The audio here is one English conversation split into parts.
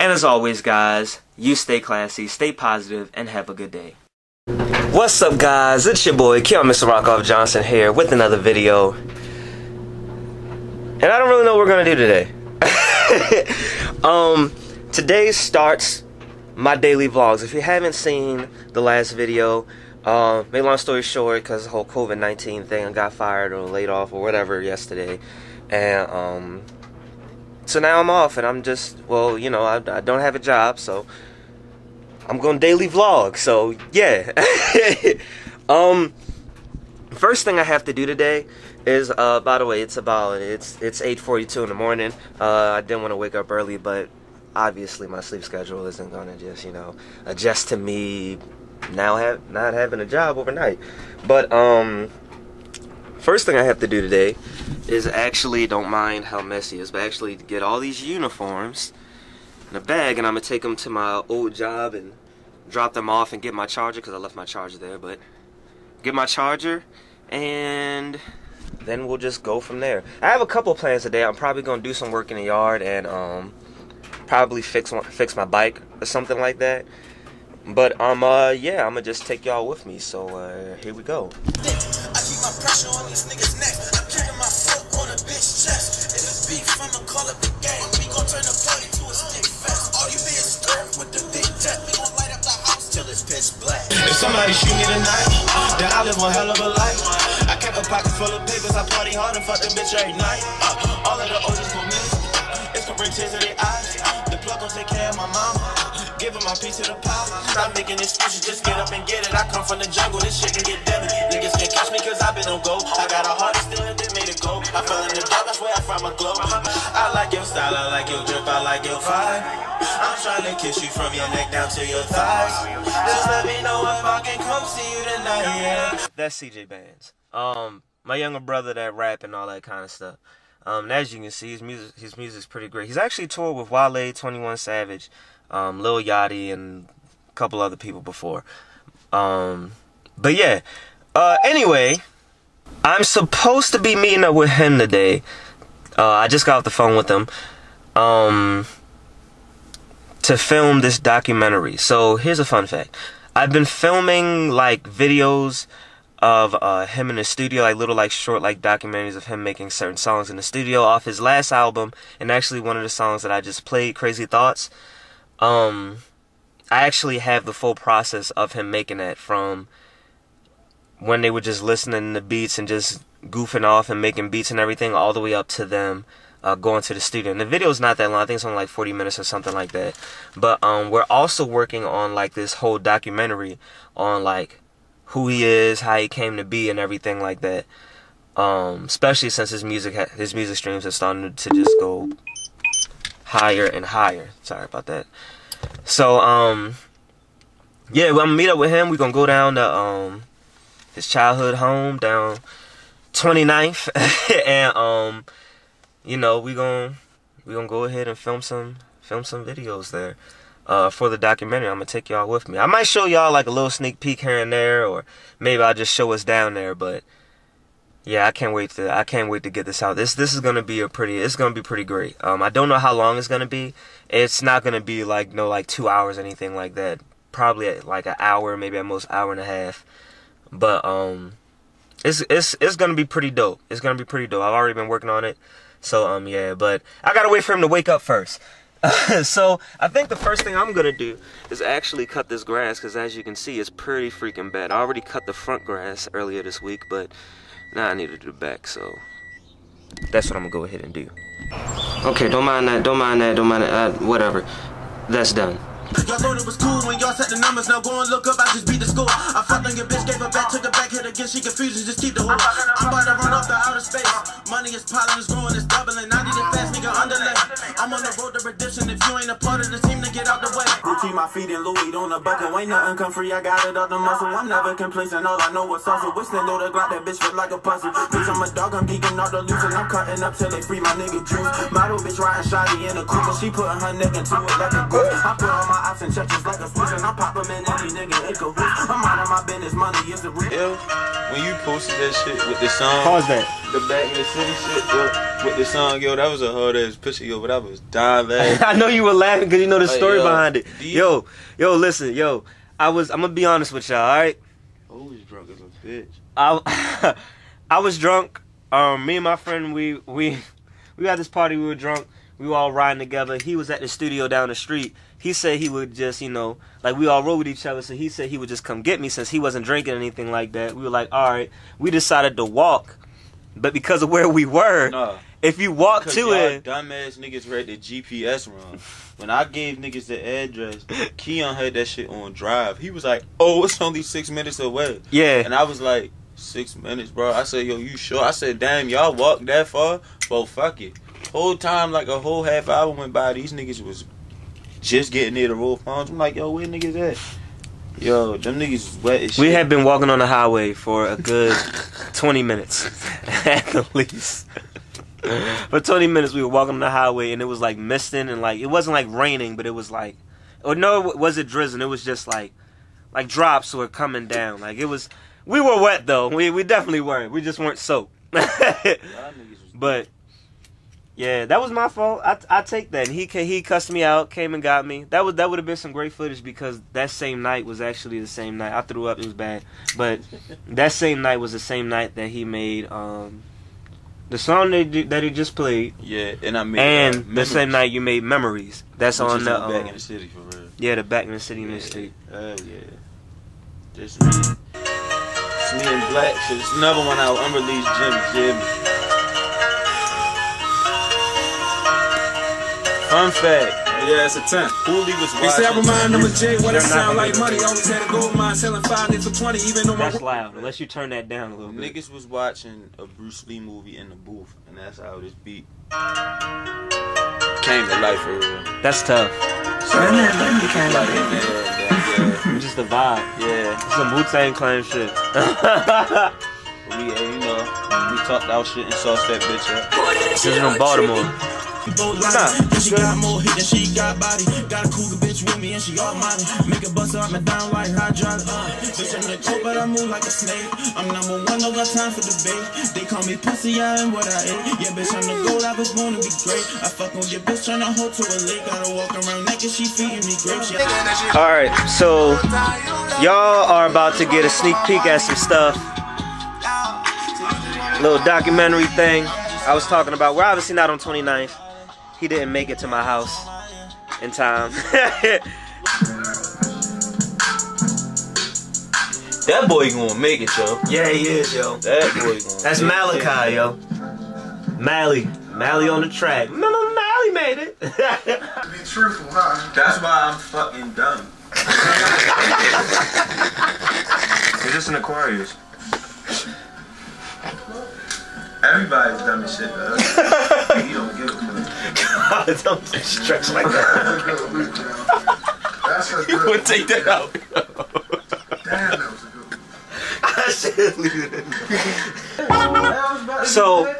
And as always, guys, you stay classy, stay positive, and have a good day. What's up, guys? It's your boy, Kill Mr. Rockoff Johnson here with another video. And I don't really know what we're gonna do today. um, today starts my daily vlogs. If you haven't seen the last video, uh, make long story short, because the whole COVID 19 thing, I got fired or laid off or whatever yesterday. And, um, so now I'm off and I'm just, well, you know, I, I don't have a job, so I'm going to daily vlog. So, yeah. um, first thing I have to do today is, uh, by the way, it's about, it's, it's 8.42 in the morning. Uh, I didn't want to wake up early, but obviously my sleep schedule isn't going to just, you know, adjust to me now have not having a job overnight. But um first thing I have to do today is actually don't mind how messy it is, but actually get all these uniforms in a bag and I'm gonna take them to my old job and drop them off and get my charger because I left my charger there, but get my charger and then we'll just go from there. I have a couple plans today. I'm probably gonna do some work in the yard and um probably fix fix my bike or something like that. But um uh yeah, I'm gonna just take y'all with me. So uh here we go. I'ma call up the gang. We gon' turn the party to a stick fest. All you with the big jet. We gon' light up the house till it's pitch black. If somebody shoot me tonight, then I live one hell of a life. I kept a pocket full of papers. I party hard and fuck the bitch every night. Uh, all of the OGs go missing. It's gonna bring tears to their eyes. The plug gon' take care of my mama. Giving my piece of the pie. Stop making excuses, just get up and get it. I come from the jungle, this shit can get deadly. Niggas can't catch me cause I've been on go. I got a heart that still and they made it go. I fell in the dark, that's where I found my glow. Style, I like your drip, I like your vibe. I'm trying to kiss you from your neck down to your thighs. Just let me know if I can come see you tonight, yeah. That's CJ Bandzz. Um, my younger brother that rap and all that kind of stuff. Um, as you can see, his music his music's pretty great. He's actually toured with Wale, Twenty One Savage, um, Lil Yachty, and a couple other people before. Um, but yeah. Uh, anyway, I'm supposed to be meeting up with him today. Uh, I just got off the phone with him. Um, to film this documentary. So here's a fun fact. I've been filming like videos of uh, him in the studio, like little like short like documentaries of him making certain songs in the studio off his last album, and actually one of the songs that I just played, Crazy Thoughts. Um, I actually have the full process of him making that from when they were just listening to beats and just goofing off and making beats and everything, all the way up to them uh, going to the studio. And the video is not that long. I think it's only like 40 minutes or something like that. But um, we're also working on like this whole documentary on like who he is, how he came to be, and everything like that. Um, especially since his music ha- his music streams have started to just go higher and higher. Sorry about that. So um, yeah, I'm gonna meet up with him. We're gonna go down to um his childhood home down 29th, and um, you know we gonna we gonna go ahead and film some film some videos there uh, for the documentary. I'm gonna take y'all with me. I might show y'all like a little sneak peek here and there, or maybe I'll just show us down there. But yeah, I can't wait to I can't wait to get this out. This this is gonna be a pretty it's gonna be pretty great. Um, I don't know how long it's gonna be. It's not gonna be like no like two hours anything like that. Probably like an hour, maybe at most hour and a half. But um, it's it's it's gonna be pretty dope. It's gonna be pretty dope. I've already been working on it. So um yeah, but I gotta wait for him to wake up first. so I think the first thing I'm gonna do is actually cut this grass because as you can see it's pretty freaking bad. I already cut the front grass earlier this week, but now I need to do the back. So that's what I'm gonna go ahead and do. Okay, don't mind that. Don't mind that. Don't mind that. Uh, whatever. That's done. Y'all thought it was cool when y'all set the numbers. Now go and look up, I just beat the score. I fucked on your bitch, gave her back, took her back, hit again. She confused, just keep the whore. I'm about to run off the outer space. Money is piling, it's growing, it's doubling. I need a fast nigga underlay. I'm on the road to redemption. If you ain't a part of the team, then get out the way. Keep my feet in Louis on the bucket. Ain't nothing come free, I got it up the muscle. I'm never complacent, all I know is hustle. Whistling low the Glock, that bitch fit like a puzzle. Bitch, I'm a dog, I'm geeking all the loose, and I'm cutting up till they free my nigga juice. Model bitch riding shoddy in a coupe, and she putting her neck into it like a goose. I put all my ops in check just like a switch, and I pop them in any nigga in cahoots. I'm out of my business, money is the real. Yo, when you posted that shit with the song, Pause that. the back in the city shit, yo, with the song, yo, that was a hard ass picture, yo, but I was dying laughing. I know you were laughing because you know the Like, story yo, behind it. Yo, yo, listen, yo. I was. I'm gonna be honest with y'all. All right. Always drunk as a bitch. I I was drunk. Um, me and my friend, we we we had this party. We were drunk. We were all riding together. He was at the studio down the street. He said he would just, you know, like we all rode with each other. So he said he would just come get me since he wasn't drinking anything like that. We were like, all right. We decided to walk, but because of where we were, Nah, if you walk to it, dumbass niggas read the GPS wrong. When I gave niggas the address, Keon had that shit on drive. He was like, "Oh, it's only six minutes away," yeah, and I was like, six minutes, bro." I said, "Yo, you sure?" I said, "Damn, y'all walked that far?" Well, fuck it. Whole time, like a whole half hour went by. These niggas was just getting near the road phones. I'm like, "Yo, where niggas at?" Yo, them niggas wet as shit. we had been walking on the highway for a good 20 minutes at the least. For 20 minutes, we were walking on the highway, and it was like misting, and like it wasn't like raining, but it was like, or no, it wasn't drizzling. It was just like, like drops were coming down. Like it was, we were wet though. We we definitely were. We just weren't soaked. But yeah, that was my fault. I I take that. And he he cussed me out, came and got me. That would that would have been some great footage because that same night was actually the same night. I threw up. It was bad, but that same night was the same night that he made um the song that he- that he just played, Yeah, and I made and uh, the Memories, same night you made Memories. That's which on the back um, in the city for real. yeah the Back in the City mixtape. Hell yeah. Just me. It's me and Black. So it's another one out. Unreleased Jimmy. Jimmy. Fun fact. Yeah, it's a 10. Hooli was They say I watching. remind them of Jay, what They're it sound like money. it. Always had a gold mine, selling five niggas for 20, even though my That's loud. Unless you turn that down a little bit. Niggas was watching a Bruce Lee movie in the booth, and that's how this beat came to life for real. That's tough. So, like, yeah, yeah, just the vibe. yeah. It's some Wu Tang Clan shit. We, you know, we talked our shit and sauced that bitch up. this is from Baltimore. Nah, she got more hit than she got body. Got a cougar bitch with me and she all money. Make a bust up and down like hydraulic. Uh, bitch, I'm the cold, but I move like a snake. I'm number one, no got time for debate. They call me pussy, I am what I ate. Yeah, bitch, I'm the gold, I was born to be great. I fuck on your bitch, tryna hold to a lake. Gotta walk around naked, she feeding me grapes. Yeah. All right, so y'all are about to get a sneak peek at some stuff. Little documentary thing I was talking about. We're obviously not on 29th. He didn't make it to my house in time. That boy gonna make it, yo. yeah, he is, yo. That boy gonna. That's make it. Malachi, yo. Mally. Mally on the track. Remember Mally made it. To be truthful, huh? That's why I'm fucking dumb. You're just an Aquarius. Everybody's dumb as shit, though. You don't give a fuck. Don't stretch like that. You would take that out. Damn, that was a good one. I should leave it in. So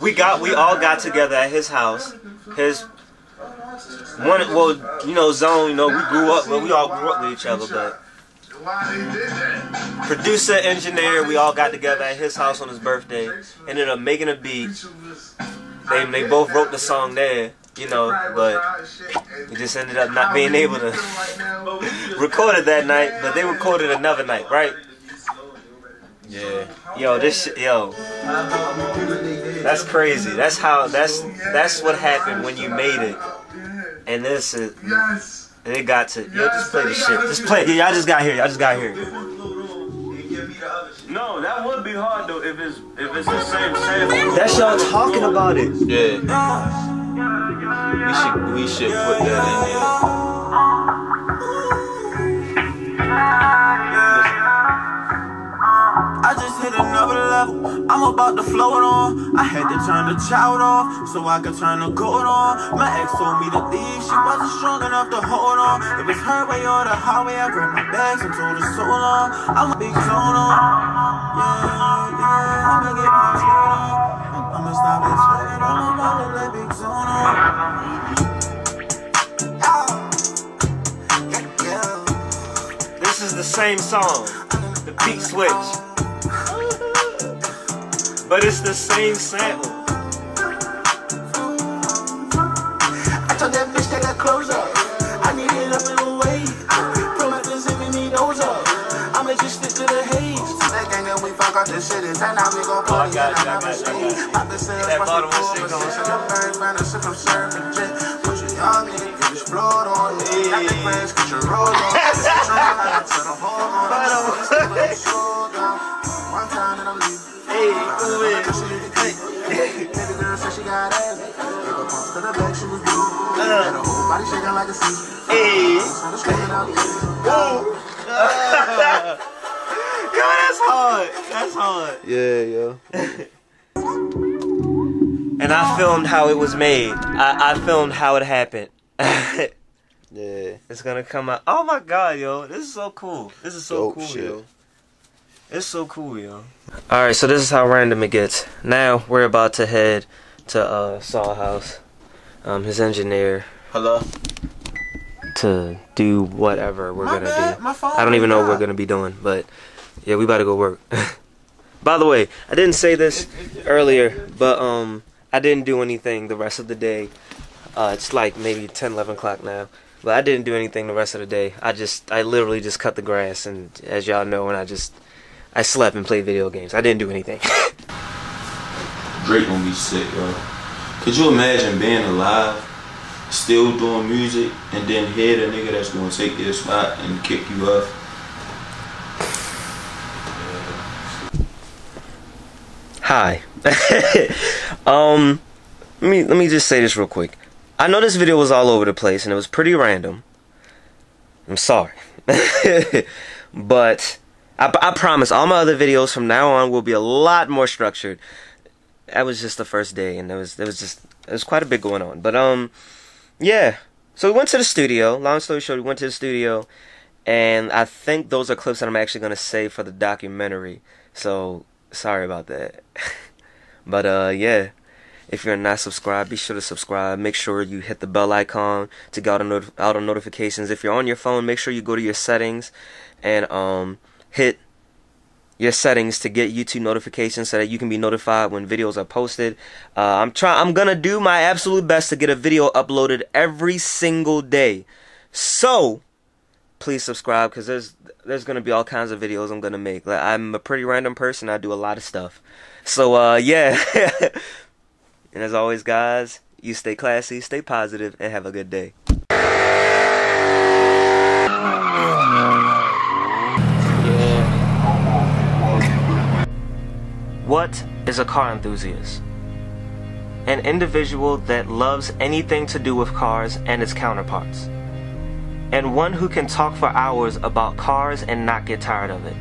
we got we all got together at his house. His one well, you know, zone, you know, we grew up well we all grew up with each other, but Why they did that? producer, engineer, we all got together at his house on his birthday, ended up making a beat. They they both wrote the song there, you know, but we just ended up not being able to record it that night, but they recorded another night, right? Yeah. Yo, this shit, yo. That's crazy. That's how. That's that's what happened when you made it. And this is. Yes. It got to. Yo, just play the shit. Just play. Y'all just got here. Y'all just got here. No, that would be hard though if it's if it's the same sample. That's y'all talking about it. Yeah. We should we should put that in there. I just hit another level. I'm about to float on. I had to turn the child off so I could turn the gold on. My ex told me to leave, she wasn't strong enough to hold on. If it's her way or the highway, I grabbed my bags and told her so long. I'm a big zone on. Yeah, yeah, I'ma get my on. I'ma stop it straight, I'ma roll it like big zone on. This is the same song, the beat switch. But it's the same sample. I told that bitch take her clothes out this shit is and now we gon' Oh, I party got and you, I I never got you, I stay. got you. Pop the sales, That the one pool, shit going shit, the bird, man, the shit from surfing jet. Put your young nigga, get this blood on. Got the friends, get your roll on. A train, I got to the hole on. The you slow down. One time and I'm leaving. Hey, Baby girl said she got ass. Gave her pumps to the back, she was blue. Uh. Had her whole body shaking like a sea. Hey. So the screaming out, that's hard. That's hard. Yeah, yo. And I filmed how it was made. I, I filmed how it happened. Yeah. it's gonna come out. Oh my god, yo. This is so cool. This is so Dope cool, shit. yo. It's so cool, yo. Alright, so this is how random it gets. Now we're about to head to uh Saw House. Um his engineer Hello. to do whatever we're My gonna bad, do. my phone I don't even know what we're gonna be doing, but yeah, we about to go work. By the way, I didn't say this earlier, but um, I didn't do anything the rest of the day. Uh, it's like maybe 10, 11 o'clock now, but I didn't do anything the rest of the day. I just, I literally just cut the grass, and as y'all know, and I just, I slept and played video games. I didn't do anything. Drake gonna be sick, yo. Could you imagine being alive, still doing music, and then hit a nigga that's gonna take your spot and kick you off? Hi. um, let me let me just say this real quick. I know this video was all over the place and it was pretty random. I'm sorry, but I, I promise all my other videos from now on will be a lot more structured. That was just the first day, and there was there was just there was quite a bit going on. But um, yeah. So we went to the studio. Long story short, we went to the studio, and I think those are clips that I'm actually gonna save for the documentary. So sorry about that. but uh, yeah. If you're not subscribed, be sure to subscribe. Make sure you hit the bell icon to get auto, not- notifications. If you're on your phone, make sure you go to your settings and um hit your settings to get YouTube notifications so that you can be notified when videos are posted. Uh, I'm trying. I'm gonna do my absolute best to get a video uploaded every single day. So please subscribe because there's there's gonna be all kinds of videos I'm gonna make. Like I'm a pretty random person. I do a lot of stuff. So uh yeah. and as always, guys, you stay classy, stay positive, and have a good day. What is a car enthusiast? An individual that loves anything to do with cars and its counterparts. And one who can talk for hours about cars and not get tired of it.